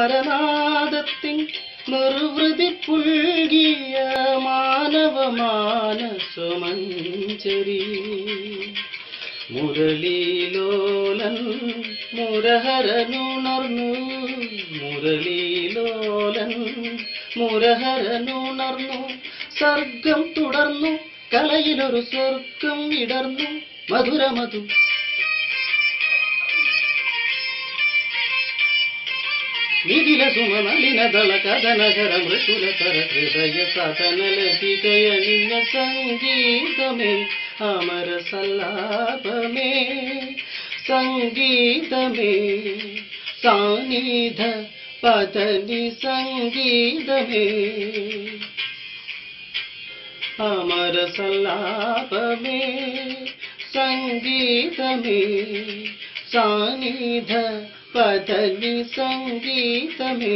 ഓംകാരനാദത്തിൻ നിർവൃതി പുൽകിയ മാനവമാനസമഞ്ചരി മുരളീലോലൻ മുരഹരനുണർന്നു മുരളീലോലൻ മുരഹരനുണർന്നു സർഗം തുടർന്നു കലയിലൊരു സ്വർഗം ഇടർന്നു മധുരമധു నిధిల సుమనలిన దళ కదనగర మృతుల తర హృదయ సతనల దిగయ నిన్న సంగీతమే అమర సల్లాపమే సంగీతమే సానిధ పదని సంగీతమే अमर सल्लाप में संगीत में सानिध పదవి సంగీతమే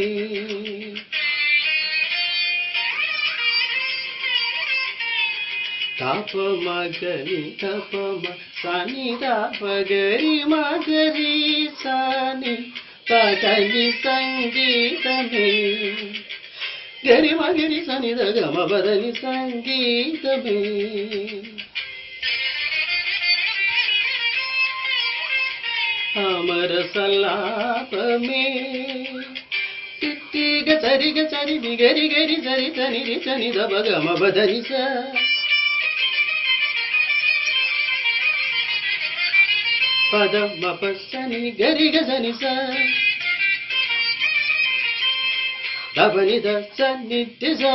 తాపమగని తపమ సని తాపగరి మగరి సని పదవి సంగీతమే గరి మగరి సని దగమ బదని సంగీతమే అమర సల్లాపమే తిట్టిగ సరిగ సరి నిగరి గరి సరి తని రి తని దబగమ బదరి స పద మప సని గరి గ సని స దబని ద సని తి స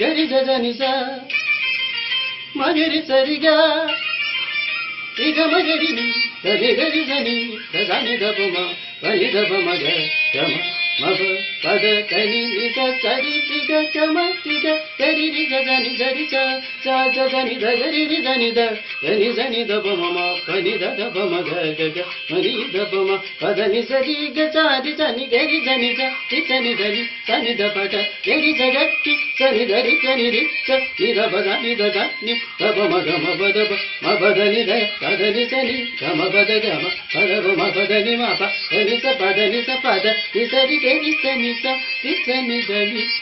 గరి గ సని స మగరి సరిగా గమగరి గరి గరి ధని దని దపమ పని దప మగ గమ మగ పద కని నిద సరి తిగ గమ తిగ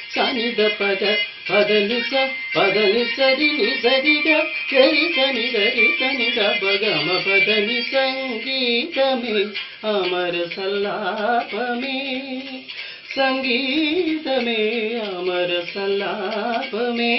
Sani da pada, ని ద పద పద ని స పద ని సరి ని సరి గ గరి స ని గరి స ని ద ప గ మ పద ని సంగీతమే అమర సల్లాపమే సంగీతమే అమర సల్లాపమే